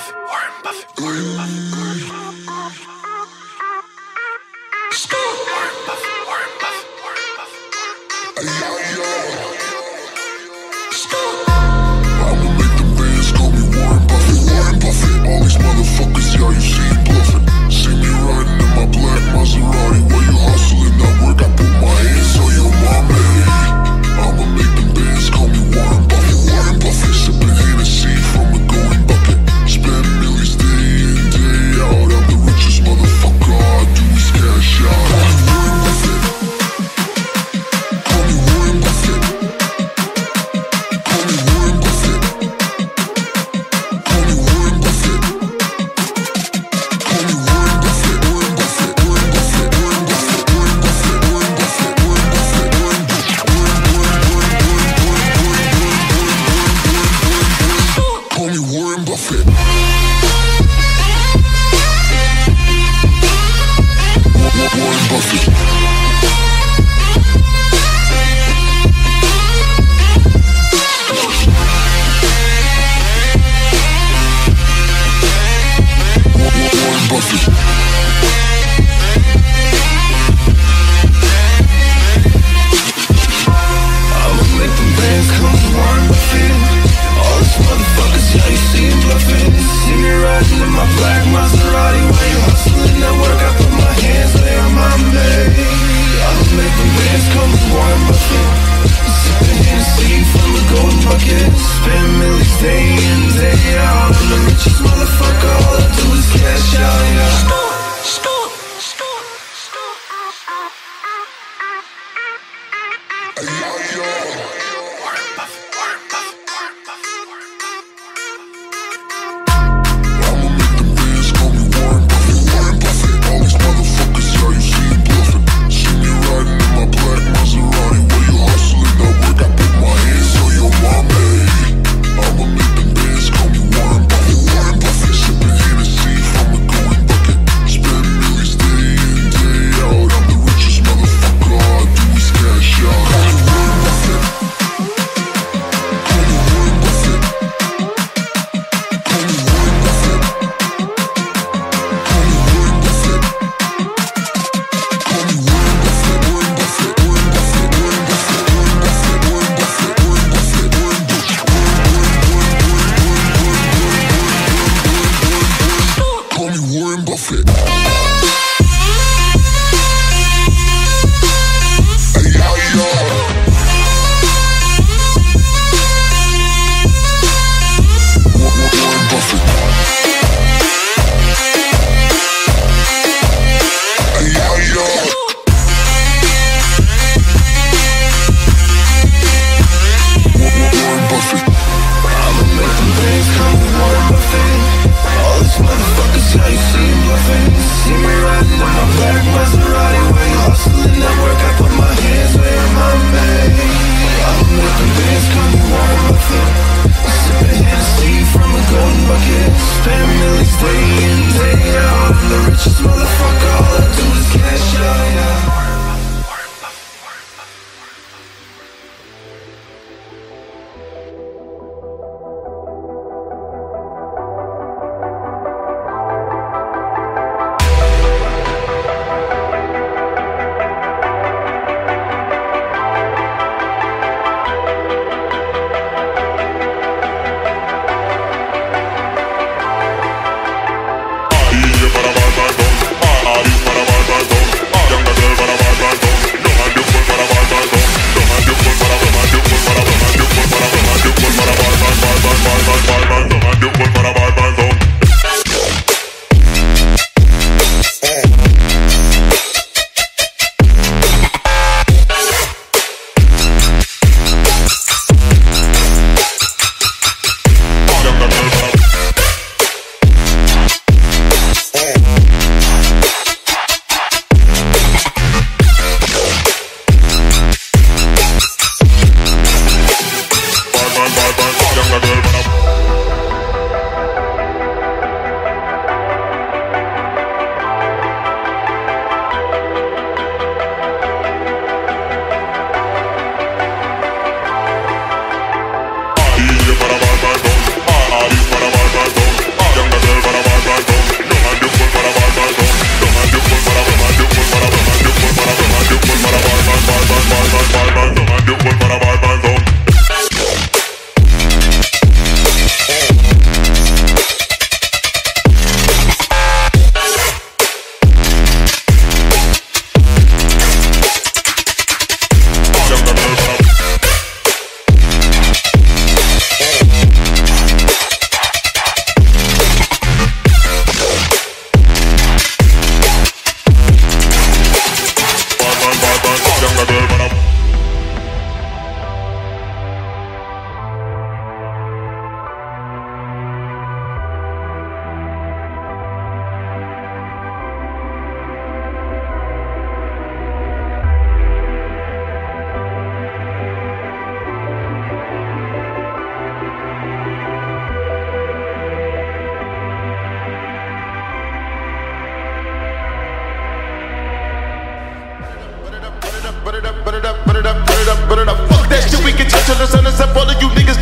Buffett, Warren Buffett, Warren Buffett, Warren Buffett. Warren Buffett,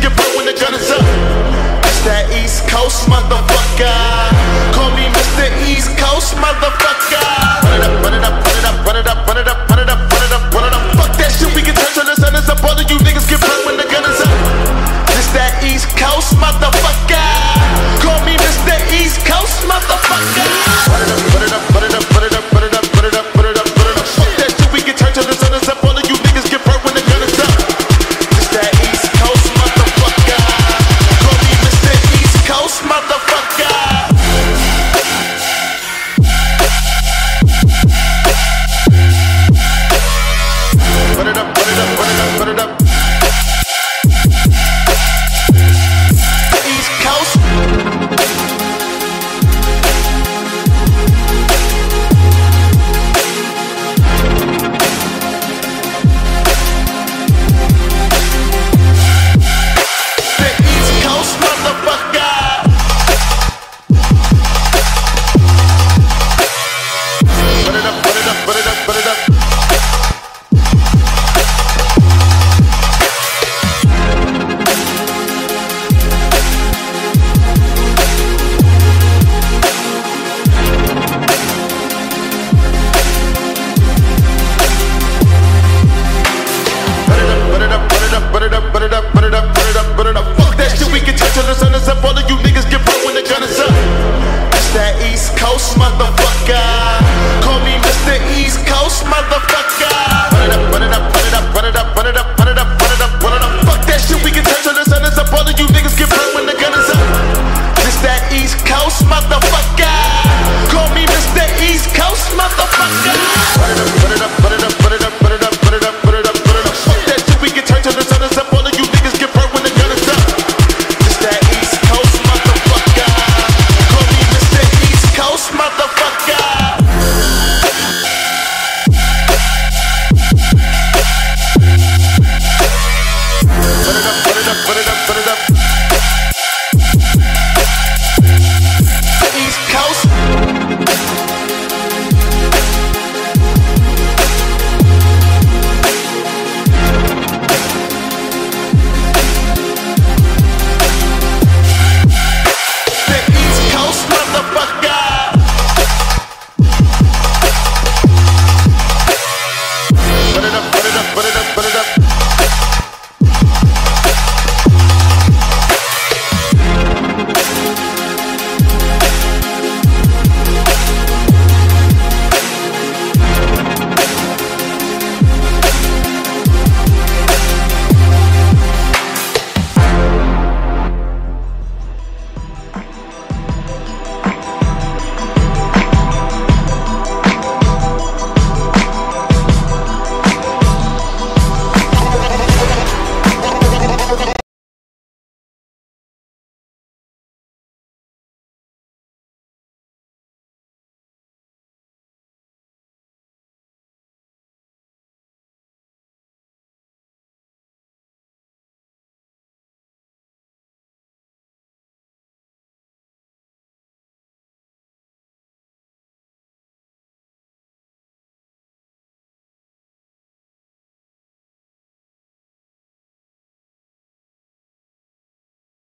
All of